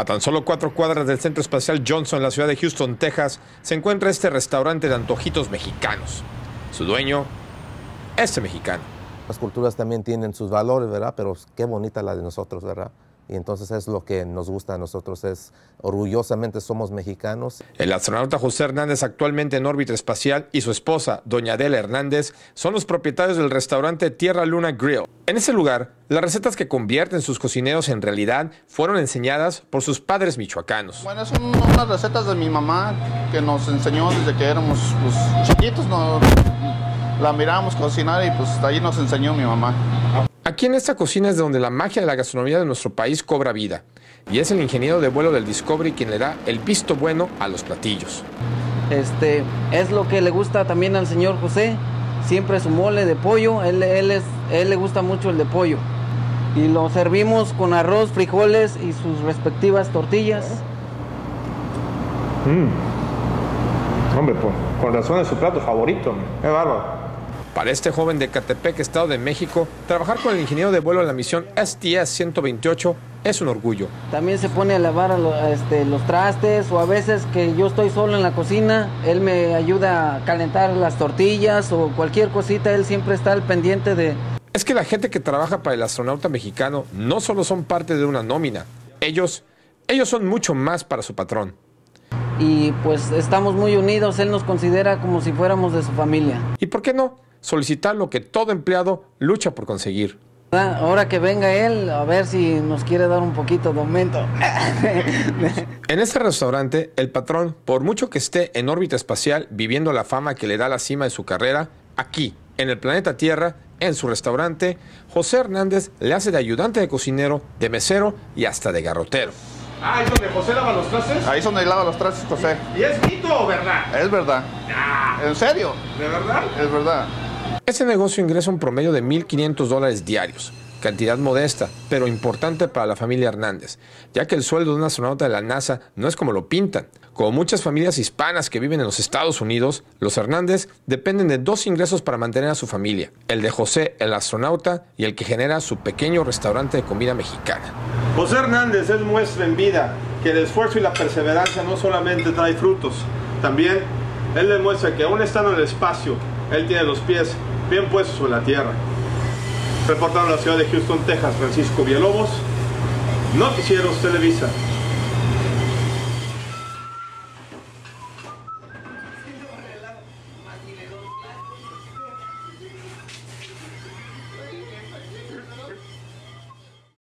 A tan solo cuatro cuadras del Centro Espacial Johnson en la ciudad de Houston, Texas, se encuentra este restaurante de antojitos mexicanos. Su dueño, este mexicano. Las culturas también tienen sus valores, ¿verdad? Pero qué bonita la de nosotros, ¿verdad? Y entonces es lo que nos gusta a nosotros, es orgullosamente somos mexicanos. El astronauta José Hernández, actualmente en órbita espacial, y su esposa, doña Adela Hernández, son los propietarios del restaurante Tierra Luna Grill. En ese lugar, las recetas que convierten sus cocineros en realidad fueron enseñadas por sus padres michoacanos. Bueno, son unas recetas de mi mamá que nos enseñó desde que éramos pues, chiquitos. Nos, la mirábamos cocinar y pues ahí nos enseñó mi mamá. Aquí en esta cocina es donde la magia de la gastronomía de nuestro país cobra vida. Y es el ingeniero de vuelo del Discovery quien le da el visto bueno a los platillos. Este, es lo que le gusta también al señor José. Siempre su mole de pollo. Él, él, es, él le gusta mucho el de pollo. Y lo servimos con arroz, frijoles y sus respectivas tortillas. Mm. Hombre, pues, con razón es su plato favorito. Qué bárbaro. Para este joven de Catepec, Estado de México, trabajar con el ingeniero de vuelo en la misión STS-128 es un orgullo. También se pone a lavar este, los trastes o a veces que yo estoy solo en la cocina, él me ayuda a calentar las tortillas o cualquier cosita, él siempre está al pendiente de... Es que la gente que trabaja para el astronauta mexicano no solo son parte de una nómina, ellos, ellos son mucho más para su patrón. Y pues estamos muy unidos, él nos considera como si fuéramos de su familia. ¿Y por qué no? Solicitar lo que todo empleado lucha por conseguir. Ahora que venga él, a ver si nos quiere dar un poquito de aumento. en este restaurante, el patrón, por mucho que esté en órbita espacial viviendo la fama que le da la cima de su carrera, aquí, en el planeta Tierra, en su restaurante, José Hernández le hace de ayudante de cocinero, de mesero y hasta de garrotero. Ah, ¿es donde José lava los trastes? Ahí es donde lava los trastes, José. ¿Y es mito o verdad? Es verdad. ¿En serio? ¿De verdad? Es verdad. Ese negocio ingresa un promedio de 1.500 dólares diarios, cantidad modesta, pero importante para la familia Hernández, ya que el sueldo de un astronauta de la NASA no es como lo pintan. Como muchas familias hispanas que viven en los Estados Unidos, los Hernández dependen de dos ingresos para mantener a su familia, el de José, el astronauta, y el que genera su pequeño restaurante de comida mexicana. José Hernández es muestra en vida que el esfuerzo y la perseverancia no solamente trae frutos, también él demuestra que aún estando en el espacio, él tiene los pies bien puestos sobre la tierra. Reportando en la ciudad de Houston, Texas, Francisco Villalobos, Noticieros Televisa.